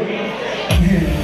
Amen.